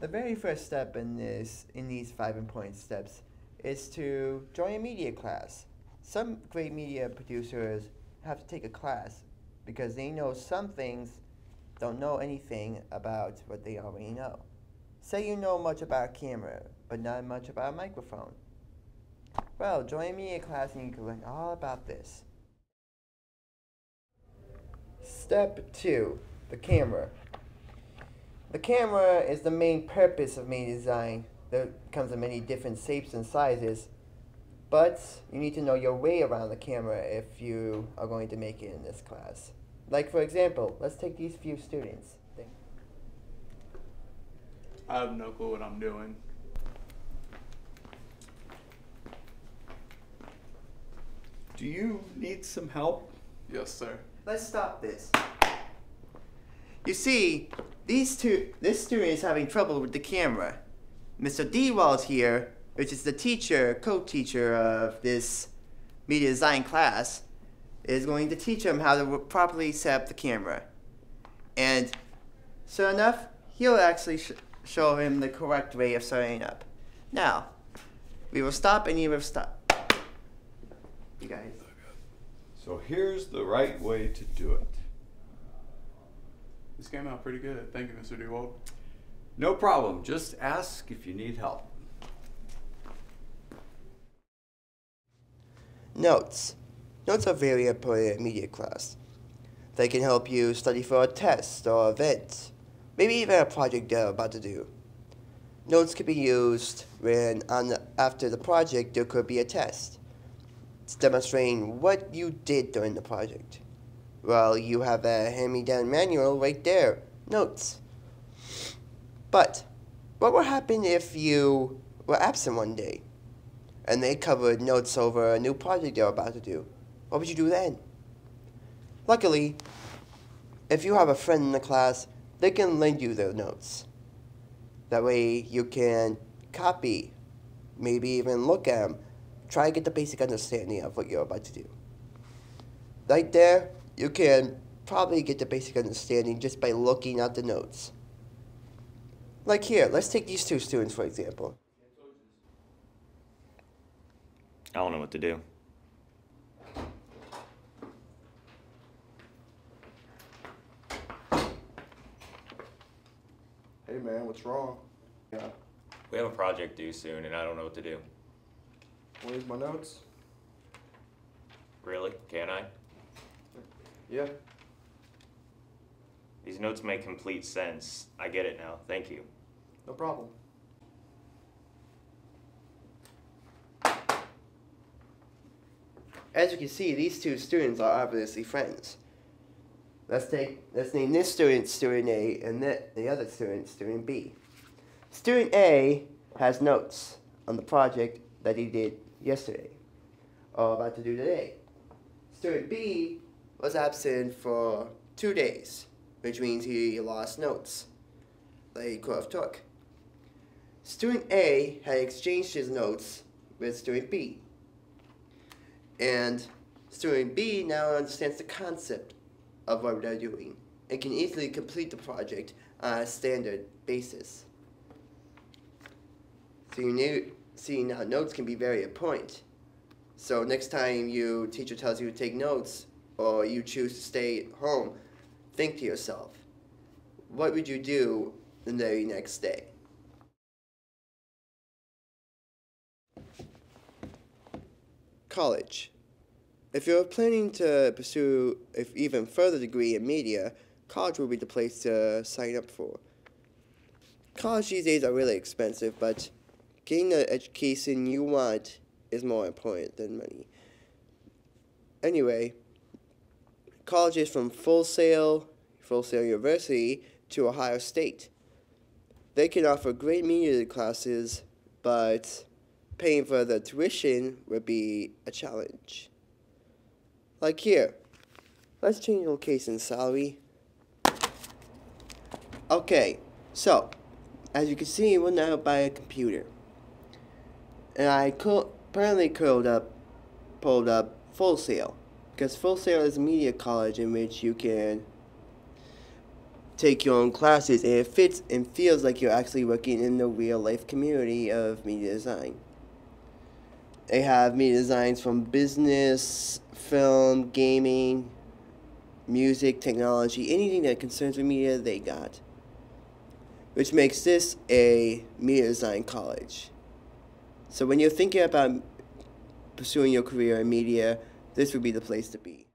The very first step in this in these five important steps is to join a media class. Some great media producers have to take a class because they know some things don't know anything about what they already know. Say you know much about camera, but not much about a microphone. Well, join a media class and you can learn all about this. Step 2. The camera. The camera is the main purpose of media design. There comes in many different shapes and sizes, but you need to know your way around the camera if you are going to make it in this class. Like for example, let's take these few students. I have no clue what I'm doing. Do you need some help? Yes, sir. Let's stop this. You see, these two, this student is having trouble with the camera. Mr. Dewald here, which is the teacher, co-teacher of this media design class, is going to teach him how to properly set up the camera. And sure enough, he'll actually sh show him the correct way of setting up. Now, we will stop and you will stop. You guys. So here's the right way to do it. This came out pretty good. Thank you, Mr. Dewald. No problem. Just ask if you need help. Notes. Notes are very important in media class. They can help you study for a test or event, maybe even a project you're about to do. Notes can be used when on the, after the project there could be a test. It's demonstrating what you did during the project. Well, you have a hand-me-down manual right there, notes. But what would happen if you were absent one day and they covered notes over a new project you're about to do? What would you do then? Luckily, if you have a friend in the class, they can lend you their notes. That way you can copy, maybe even look at them, try to get the basic understanding of what you're about to do. Right there, you can probably get the basic understanding just by looking at the notes. Like here, let's take these two students for example. I don't know what to do. Hey man, what's wrong? Yeah. We have a project due soon and I don't know what to do. Where's my notes? Really? Can I? Yeah. These notes make complete sense. I get it now. Thank you. No problem. As you can see, these two students are obviously friends. Let's take let's name this student student A and the, the other student student B. Student A has notes on the project that he did yesterday or about to do today. Student B was absent for two days, which means he lost notes that he could have took. Student A had exchanged his notes with student B. And student B now understands the concept of what they're doing and can easily complete the project on a standard basis. So you need, see now notes can be very important. So next time you teacher tells you to take notes or you choose to stay home, think to yourself, what would you do the very next day? College. If you're planning to pursue an even further degree in media, college will be the place to sign up for. College these days are really expensive, but getting the education you want is more important than money. Anyway, colleges from Full Sail, Full Sail University to Ohio State. They can offer great media classes, but paying for the tuition would be a challenge. Like here, let's change location salary. Okay, so, as you can see, we're now by a computer. And I apparently curled up, pulled up Full Sail. Because Full Sail is a media college in which you can take your own classes and it fits and feels like you're actually working in the real life community of media design. They have media designs from business, film, gaming, music, technology, anything that concerns with media, they got. Which makes this a media design college. So when you're thinking about pursuing your career in media, this would be the place to be.